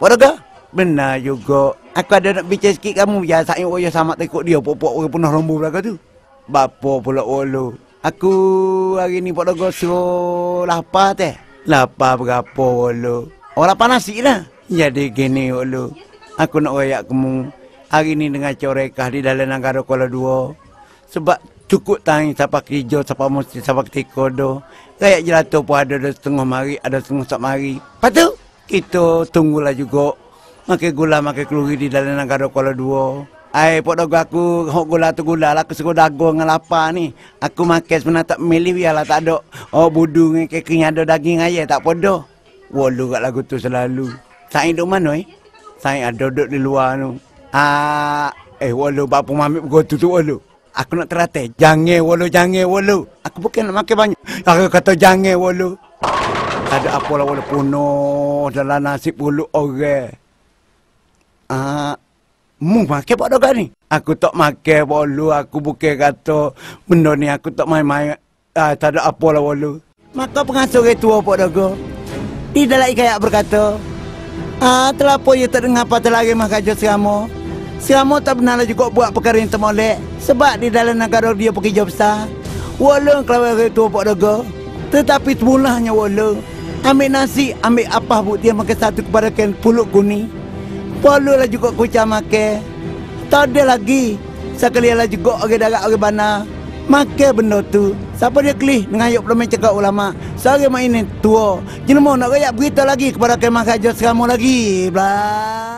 Podogo? Benar juga. Aku ada nak bicara sikit kamu. Ya, saya oh, sama tekuk dia. Pok-pok orang penuh rombu belakang tu. Bapa pula wolo. Aku hari ni Podogo suruh lapar teh. Lapar berapa wolo? Oh, lapar nasi lah. Jadi gini wolo. Aku nak royak kamu. Hari ni dengan corekah di dalam negara Kuala Dua. Sebab cukup tang siapa kerja, siapa mesti, siapa ketika do. Kayak jelato pun ada, ada setengah mari, ada setengah sak mari. Tu, kita tunggulah juga makan gula makan keluri di dalam negara Kuala Dua. Ai pok dogo aku hok gula tu gula lah aku suka dago dengan lapar ni. Aku makan sebenarnya tak milih biarlah tak ada. Oh budu dengan keking ada daging ayam tak podo. Walu kat lagu tu selalu. Sain duk mana eh? Sain ada duduk di luar tu. Ah, eh walu bapa mami begitu tu walu. Aku nak teratai. Jangan walu, jangan walu. Aku bukan nak makan banyak. Aku kata jangan walu. Ada apa lah walu punuh dalam nasi puluh orang. Ah, mu makan pak doga ni? Aku tak makan walu. Aku bukan kata benda ni aku tak main-main. Ah, tak ada apa lah walu. Maka pengasuh itu pak doga. Di dalam ikayak berkata, Ah, terlapo ya tak dengar patah lagi mah kajo siramo. Siramo tak benar juga buat perkara yang termolek. Sebab di dalam negara dia pergi jauh besar. Walau kalau itu pak doga. Tetapi semulanya walau. Ambil nasi, ambil apa bu dia makan satu kepada ken pulut kuning. Walau lah juga kucah makan. Tak ada lagi. Sekali lah juga orang darat orang bana. Makan benda tu. Siapa dia kelih dengan ayat belum cakap ulama. Saya mak ini tua. Jenama nak rakyat berita lagi kepada kemah kajian seramu lagi. Blah.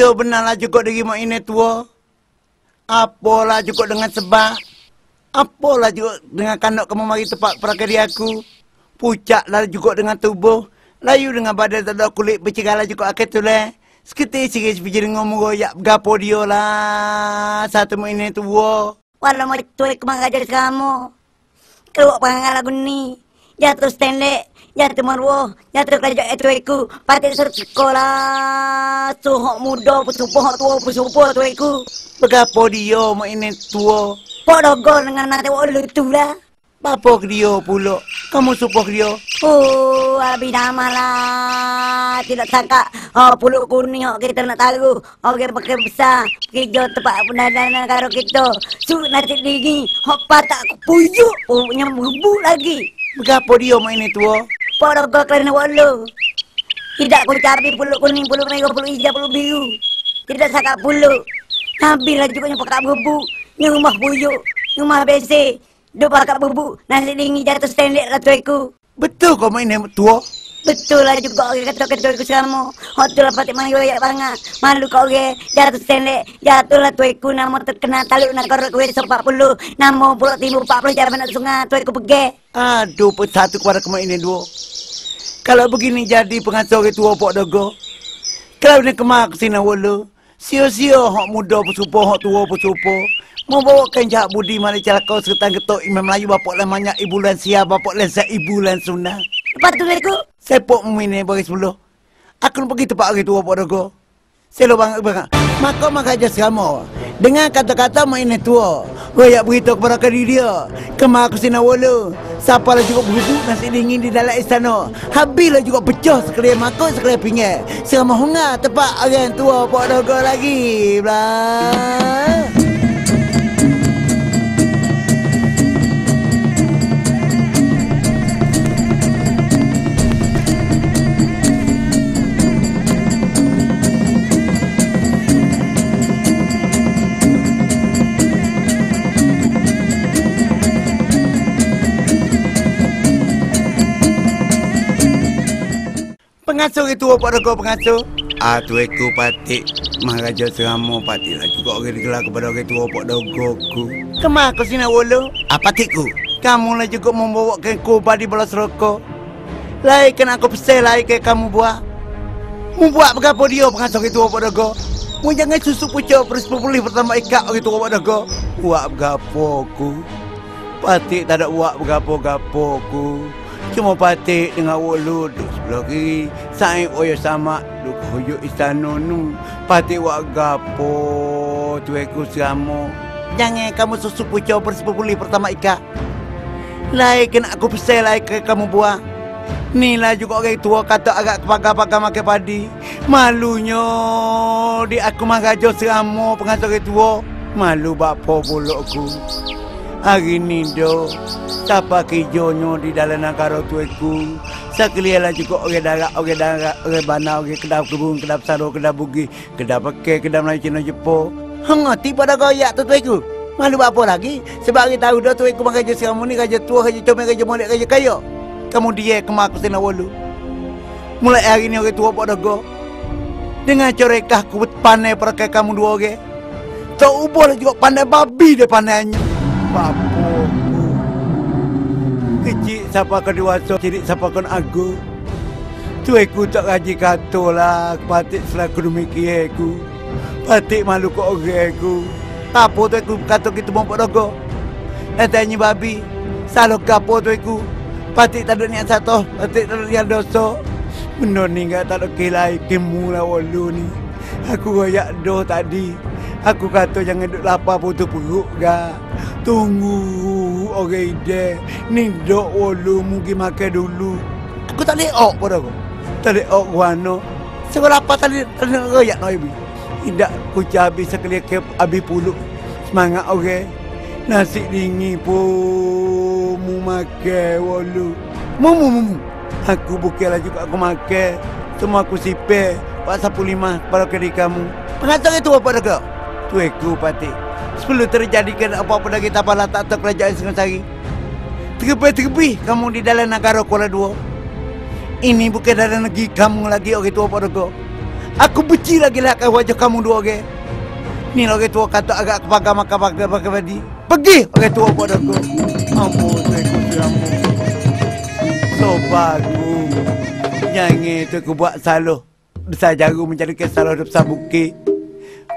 Ya benarlah juga dari mak ini tua. Apalah juga dengan sebab. Apalah juga dengan kanak kamu mari tempat prakari aku. Pucaklah juga dengan tubuh. Layu dengan badan tak ada kulit berceralah juga akan tu lah. Seketik sikit sepijir dengan meroyak gapo dia lah. Satu mak ini tua. Walau mau tuai kemana ajar kamu. Keluar pengangal lagu ni. Jatuh stenlek. Jatuh marwah. Jatuh kerajaan itu aku. Patut suruh sekolah. Suhok muda. Pesupuh tua. Pesupuh tu aku. Berapa dia mak ini tua? Pok dogol dengan nanti walu tu lah. Bapa dia pula? Kamu supah ke dia? Oh, habis nama lah. Tidak sangka. Oh, pulut kuning oh, kita nak tahu. Oh, kita pakai besar. Kerja tempat pendanaan negara kita. Su nanti dini. Oh, patah puyuk. Oh, nyambut lagi. Berapa dia mak ini tua? Pok dogol kerana walu. Tidak ku cari pulut kuning, pulut merah, pulut hijau, pulut biru. Tidak sangka pulut. Habislah juga yang pakai bubuk. Yang rumah buyuk. Rumah besi. Dua pakai bubuk. Nasi dingin jatuh stenlek lah tuiku. Betul kau mak ini tua? Betul lah juga orang kata kata tuiku selama. Hotel lah patik mana royak banget. Malu kau orang. Jatuh stenlek. Jatuh lah tuiku. Nama terkenal taluk nak korok kue sepak puluh. Nama timur empat puluh. Cara nak sungai. Tuiku pergi. Aduh, satu kepada kemak ini dua. Kalau begini jadi pengasuh orang tua Pok Dogo. Kalau ni kemak ke sini wala. Sia-sia hak muda bersupo, hak tua bersupo. Mau bawakan jahat budi mana cara kau seketan ketuk Imam Melayu bapak lah banyak ibulan siap, bapak lah zat ibulan sunnah. Lepas tu tuiku. Sepok memini bagi sepuluh. Aku pergi tempat orang tua Pok Dogo. Selo bang bang. Maka maka aja sama. Dengan kata-kata mak ini tua. Royak beritahu kepada kadi dia. Kemar aku sini wala. Juga berhubung nasi dingin di dalam istana. Habislah juga pecah sekali makut sekali pinggir. Serama hungar tempat orang tua Pok Dogo lagi. Blah. Pengasuh itu apa rego pengasuh? Ah tu aku patik Maharaja Seramo patik lah juga orang digelar kepada orang tua Pak Dogoku. Kemar kau sini wala? Ah patikku. Kamu lah juga membawakan ku padi bola seroko. Lai kan aku pesan lai ke kamu buat. Mu buat berapa dia pengasuh itu Pak Dogo? Mu jangan susu pucuk bersepuluh pertama ikat orang tua pada kau. Buat bergapo ku. Patik tak ada buat bergapo-gapo ku. Cuma patik dengan wulu duduk sebelah kiri. Sain oyo sama duduk huyuk istana nu. Patik buat gapo tu aku selama. Jangan kamu susu pucuk bersepuluh pertama ikat. Lai kena aku pesai lai ke kamu buat. Ni lah juga orang tua kata agak pagar-pagar makan padi. Malunya di aku marajo seramo pengatur orang tua. Malu bapa aku. Hari ni do, siapa kijonya di dalam negara tuaku. Sekalian lah juga orang darat, orang darat, orang bana, orang kedap kebun, kedap saro, kedap bugi, kedap pakai, kedap Melayu Cina Jepun. Hangati pada goyak tu tuaku. Malu apa lagi? Sebab kita tahu dah tuaku makan kerja seramo ni, kerja tua, kerja comel, kerja molek, kerja kaya. Kamu dia kemak aku sena walu. Mulai hari ni orang tua pada go. Dengan corekah ku pandai pakai kamu dua orang. Tak ubah lah juga pandai babi dia pandainya. Ku. Kecil siapa ke dewasa, cilik siapa kan aku. Tu aku tak gaji kata lah. Patik selaku demikian aku. Patik malu kau orang aku. Apa tu aku kata kita mau pada go. Datanya babi. Selalu kapo tu aku. Patik tak ada niat satu, patik tak ada niat dosa. Benda ni enggak tak ada kilai kimu lah walu ni. Aku royak doh tadi. Aku kata jangan duduk lapar putus perut ga. Tunggu orang ide. Ni dok walu mungkin makan dulu. Aku tak boleh ok pada aku. Tak boleh ok wano. Sebab lapar tadi boleh royak no ibi. Tidak aku habis sekali ke abi puluh. Semangat. Okay? Nasi dingin pun mu makan walu. Mu mu mu. Aku bukanlah juga aku makan. Semua aku sipir. Pak sapu lima pada kiri kamu. Pengajar itu apa dah kau? Tu aku patik. Sebelum terjadikan apa-apa lagi tak pala tak tahu kerajaan Singasari. Terlebih-terlebih kamu di dalam negara Kuala Dua. Ini bukan dalam negeri kamu lagi orang tua pada kau. Aku benci lagi lah wajah kamu dua orang. Ni orang tua kata agak kepagar makan pakai pakai tadi. Pergi orang tua pada aku. Ampun saya kusiamu. Sobatku. Jangan tu aku buat salah. Besar jarum menjadikan salah besar bukit.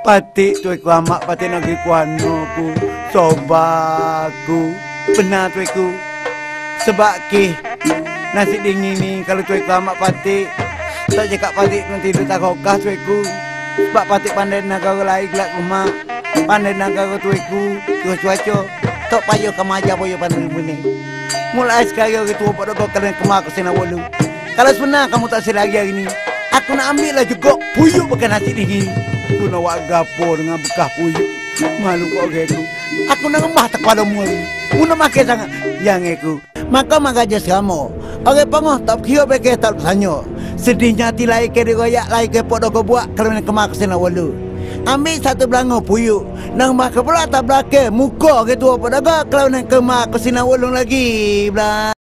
Patik tu aku amat patik negeri kuano ku. Sobatku. Benar tu aku. Sebab ke nasi dingin ni kalau tu aku amat patik. Tak cakap patik nanti dia tak kokah tu aku. Sebab patik pandai negara lain gelap rumah. Pandai negara tu aku. Terus cuaca. Tak payah kamu ajar payah pandai bunyi. Mulai sekarang orang tua pada kau kalian kemar ke sana walu. Kalau sebenar kamu tak sedar lagi hari ni. Aku nak ambil lah juga puyuk pakai nasi dingin. Aku nak buat gapo dengan bekas puyuk. Malu kau orang tu. Aku nak remah tak pada mu ni. Mu nak makan sangat. Yang aku. Maka maka je selama. Orang pengoh tak kira pakai tak tanya. Sedihnya hati lain ke diroyak lain ke pot kau buat kalau nak kemar ke sana walu. Ambil satu belanga puyuk. Nang mak pula tak belakang muka ke tu apa dah kalau nak kemar ke sini ulung lagi. Belah.